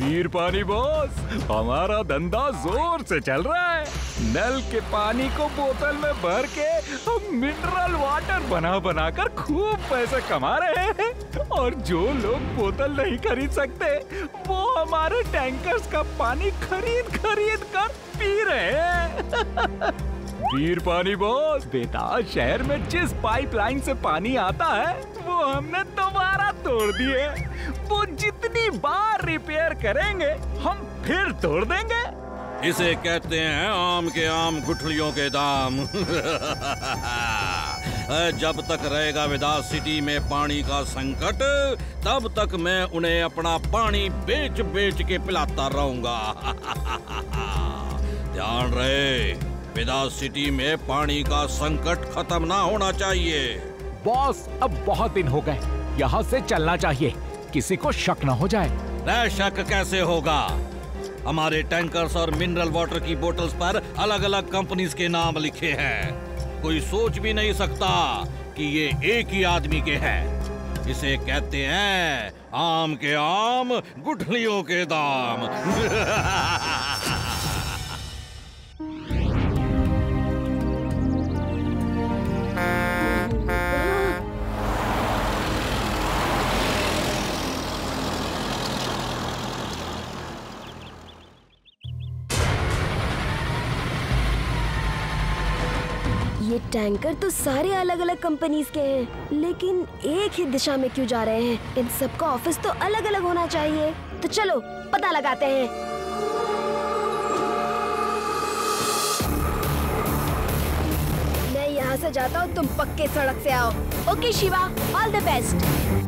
वीर पानी बॉस। हमारा धंधा ज़ोर से चल रहा है। नल के पानी को बोतल में भर के हम मिनरल वाटर बना बना कर खूब पैसे कमा रहे हैं। और जो लोग बोतल नहीं खरीद सकते, वो हमारे टैंकर्स का पानी खरीद खरीद कर पी रहे हैं। [LAUGHS] वीर पानी बॉस बेटा शहर में जिस पाइपलाइन से पानी आता है वो हमने दोबारा तोड़ दिए वो जितनी बार रिपेयर करेंगे, हम फिर तोड़ देंगे। इसे कहते हैं आम के आम गुठलियों के दाम। [LAUGHS] जब तक रहेगा विदास सिटी में पानी का संकट, तब तक मैं उन्हें अपना पानी बेच बेच के पिलाता रहूँगा। [LAUGHS] ध्यान रहे, विदास सिटी में पानी का संकट खत्म ना होना चाहिए। बॉस अब बहुत दिन हो गए। यहाँ से चलना चाहिए। किसी को शक न हो जाए। शक कैसे होगा? हमारे टैंकर्स और मिनरल वाटर की बोटल्स पर अलग अलग कंपनीज़ के नाम लिखे हैं। कोई सोच भी नहीं सकता कि ये एक ही आदमी के हैं। इसे कहते हैं आम के आम, गुठलियों के दाम। [LAUGHS] टैंकर तो सारे अलग अलग कंपनीज़ के हैं, लेकिन एक ही दिशा में क्यों जा रहे हैं? इन सबका ऑफ़िस तो अलग अलग होना चाहिए। तो चलो, पता लगाते हैं। मैं यहाँ से जाता हूँ, तुम पक्के सड़क से आओ। Okay Shiva all the best हैं?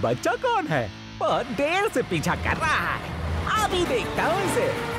बच्चा कौन है? बहुत देर से पीछा कर रहा है। अभी देखता हूँ इसे।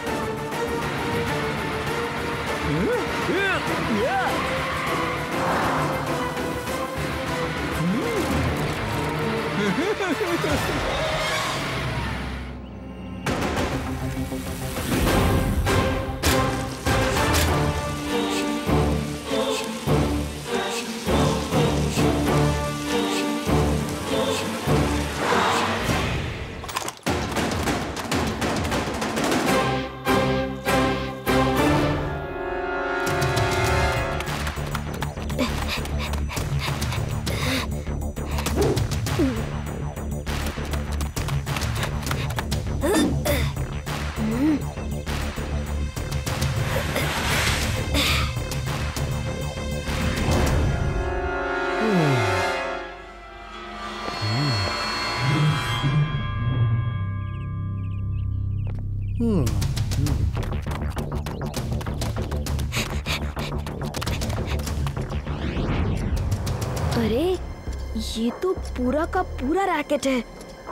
पूरा का पूरा रैकेट है।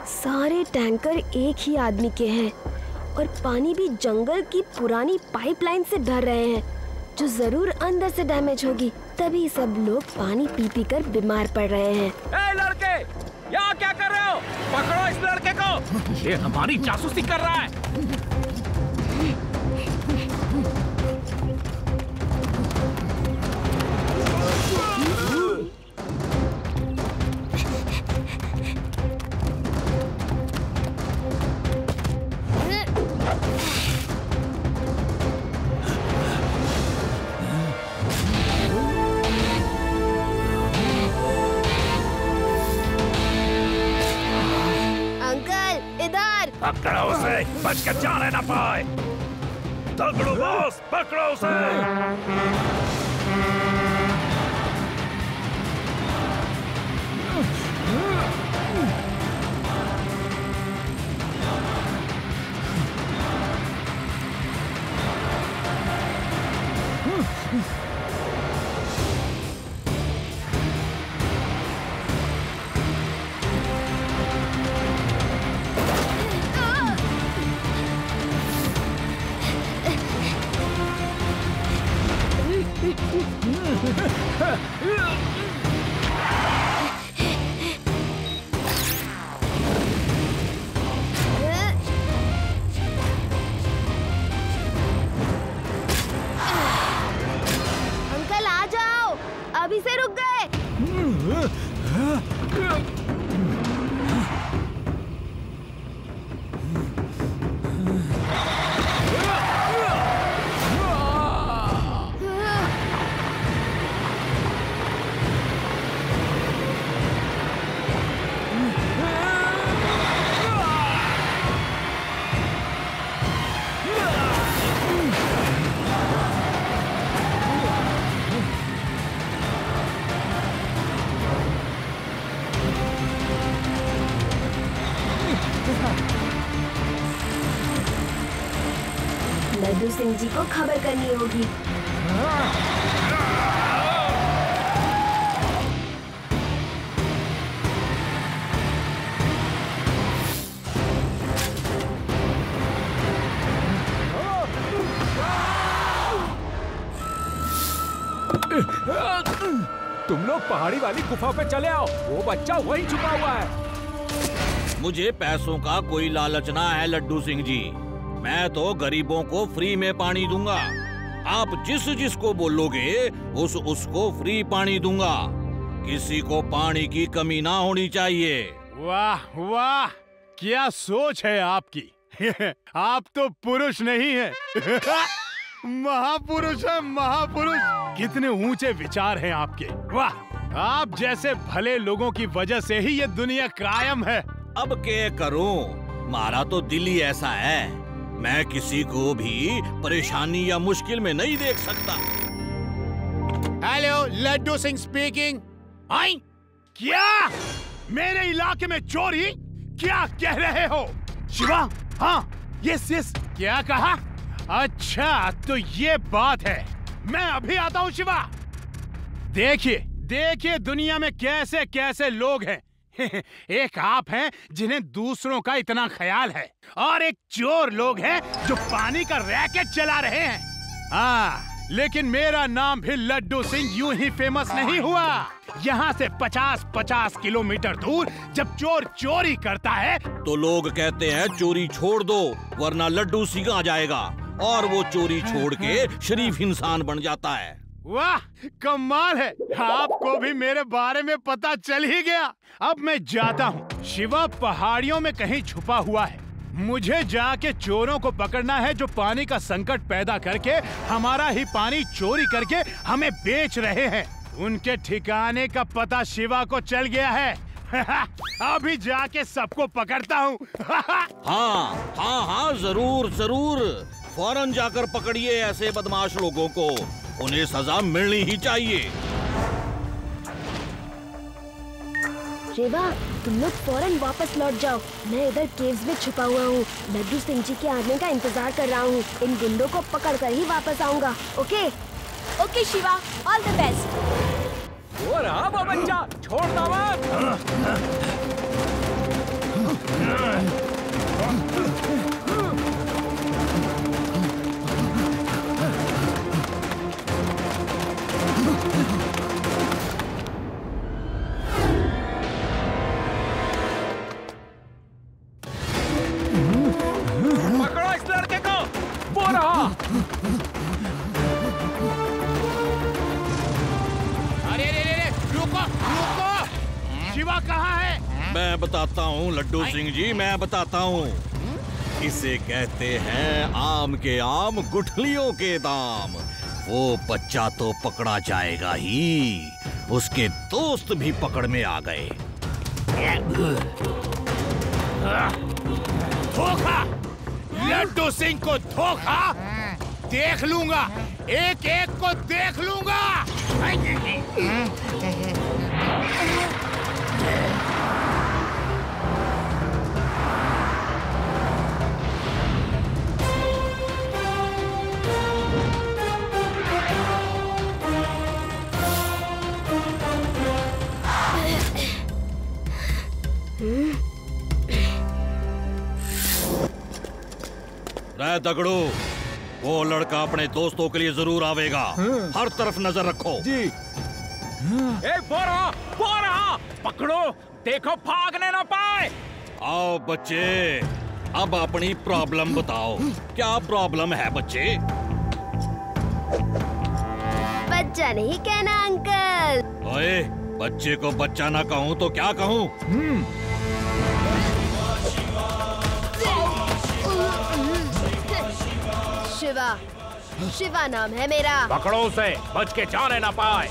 सारे टैंकर एक ही आदमी के हैं और पानी भी जंगल की पुरानी पाइपलाइन से भर रहे हैं, जो ज़रूर अंदर से डैमेज होगी। तभी सब लोग पानी पी पी कर बीमार पड़ रहे हैं। ए, लड़के, यहाँ क्या कर रहे हो? पकड़ो इस लड़के को। ये हमारी जासूसी कर रहा है। सिंह जी को खबर करनी होगी। तुम लोग पहाड़ी वाली गुफा पे चले आओ। वो बच्चा वहीं छुपा हुआ है। मुझे पैसों का कोई लालच ना है लड्डू सिंह जी। मैं तो गरीबों को फ्री में पानी दूँगा। आप जिस जिसको बोलोगे उस उसको फ्री पानी दूँगा। किसी को पानी की कमी ना होनी चाहिए। वाह वाह! क्या सोच है आपकी? [LAUGHS] आप तो पुरुष नहीं है। [LAUGHS] महापुरुष है महापुरुष! कितने ऊँचे विचार हैं आपके। वाह! आप जैसे भले लोगों की वजह से ही ये दुनिया कायम है। अब क्या करूँ? मारा तो दिल ही ऐसा है। मैं किसी को भी परेशानी या मुश्किल में नहीं देख सकता। हेलो लड्डू सिंह स्पीकिंग आई, क्या? मेरे इलाके में चोरी? क्या कह रहे हो? शिवा हाँ यस यस क्या कहा? अच्छा तो ये बात है। मैं अभी आता हूँ, शिवा। देखिए देखिए दुनिया में कैसे कैसे लोग हैं। [LAUGHS] एक आप हैं जिन्हें दूसरों का इतना ख्याल है और एक चोर लोग हैं जो पानी का रैकेट चला रहे हैं। हाँ लेकिन मेरा नाम भी लड्डू सिंह यूँ ही फ़ेमस नहीं हुआ। यहाँ से 50-50 किलोमीटर दूर जब चोर चोरी करता है तो लोग कहते हैं, चोरी छोड़ दो, वरना लड्डू सिंह आ जाएगा। और वो चोरी छोड़ के शरीफ इंसान बन जाता है। वाह, कमाल है। आपको भी मेरे बारे में पता चल ही गया। अब मैं जाता हूँ। शिवा पहाड़ियों में कहीं छुपा हुआ है। मुझे जाके चोरों को पकड़ना है जो पानी का संकट पैदा करके, हमारा ही पानी चोरी करके हमें बेच रहे हैं। उनके ठिकाने का पता शिवा को चल गया है। [LAUGHS] अभी जाके सबको पकड़ता हूँ। [LAUGHS] हाँ हाँ हाँ ज़रूर ज़रूर। फ़ौरन जाकर पकड़िए ऐसे बदमाश लोगों को। उन्हें सजा मिलनी ही चाहिए। रेवा तुम लोग फ़ौरन वापस लौट जाओ। मैं इधर केव्स में छुपा हुआ हूँ। लड्डू सिंह जी के आने का इंतज़ार कर रहा हूँ। इन गुंडों को पकड़ कर ही वापस आऊँगा okay? Okay Shiva all the best वो रहा वो बच्चा छोड़ना मत। [LAUGHS] बताता हूँ लड्डू सिंह जी मैं बताता हूँ। इसे कहते हैं आम के आम गुठलियों के दाम। वो बच्चा तो पकड़ा जाएगा ही। उसके दोस्त भी पकड़ में आ गए। धोखा! लड्डू सिंह को धोखा? देख लूँगा। एक एक को देख लूँगा। दगड़ू वो लड़का अपने दोस्तों के लिए ज़रूर आवेगा। हर तरफ़ नज़र रखो। जी। ए बोरा बोरा पकड़ो। देखो भागने ना पाए। आओ बच्चे। अब अपनी प्रॉब्लम बताओ। क्या प्रॉब्लम है बच्चे? बच्चा नहीं कहना अंकल। ओए बच्चे को बच्चा ना कहूँ तो क्या कहूँ? शिवा शिवा नाम है मेरा। पकड़ो उसे बच के जाने ना पाए।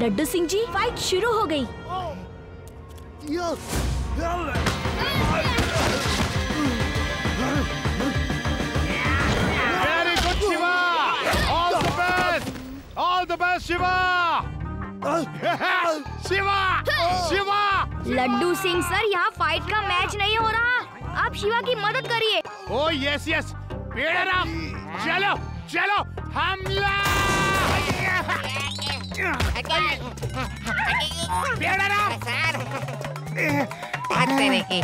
लड्डू सिंह जी फाइट शुरू हो गई। Very good Shiva all the best all the best Shiva Shiva Shiva Laddu Singh sir यहाँ फाइट का मैच नहीं हो रहा। आप शिवा की मदद करिए। ओ यस यस पेड़राम चलो चलो। हमला तेरे की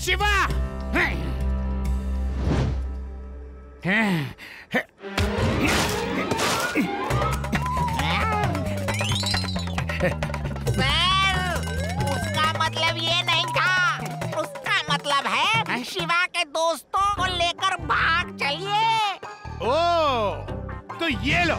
शिवा। उसका मतलब ये नहीं था। उसका मतलब है शिवा के दोस्तों को लेकर भाग चलिए। ओ तो ये लो।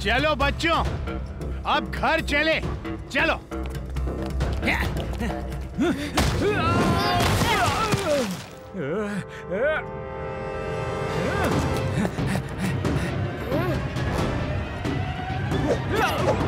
चलो बच्चों अब घर चले। चलो। आओ [LAUGHS] [LAUGHS] [LAUGHS]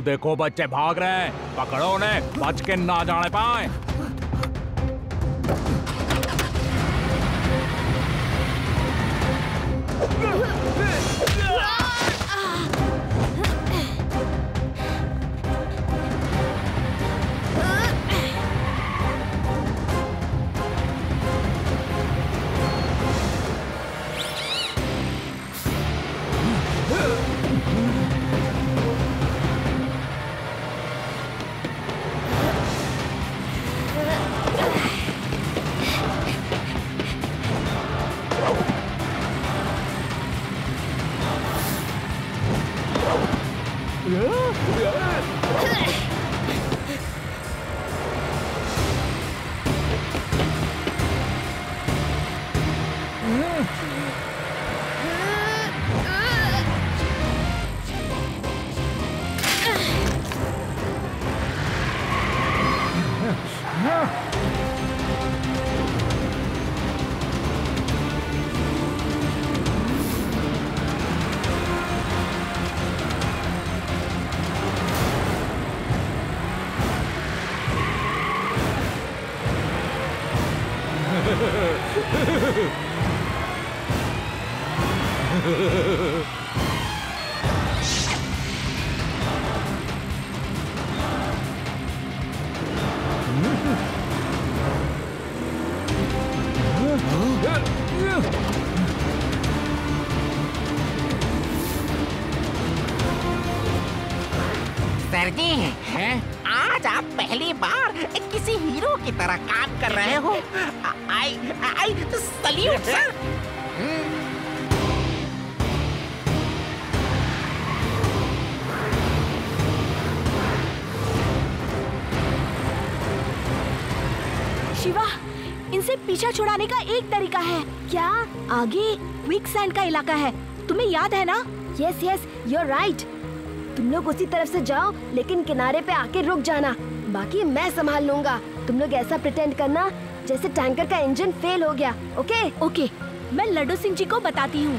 देखो बच्चे भाग रहे हैं। पकड़ो उन्हें बच के ना जाने पाए। आगे क्विक सैंड का इलाका है। तुम्हें याद है ना? यस यस यूर राइट तुम लोग उसी तरफ़ से जाओ, लेकिन किनारे पे आके रुक जाना। बाकी मैं संभाल लूँगा। तुम लोग ऐसा प्रिटेंड करना जैसे टैंकर का इंजन फेल हो गया ओके ओके मैं लड्डू सिंह जी को बताती हूँ।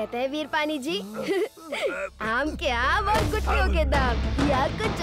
कहते हैं वीर पानी जी। [LAUGHS] आम के आम और गुटलों के दाम। या कुछ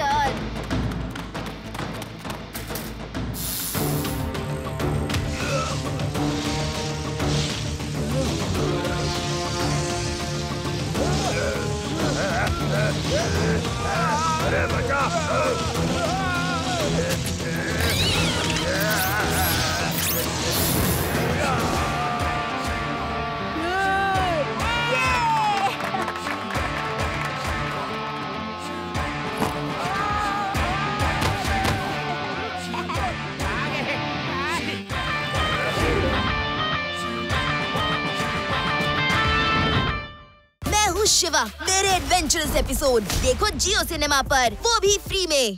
एपिसोड देखो जियो सिनेमा पर वो भी फ्री में।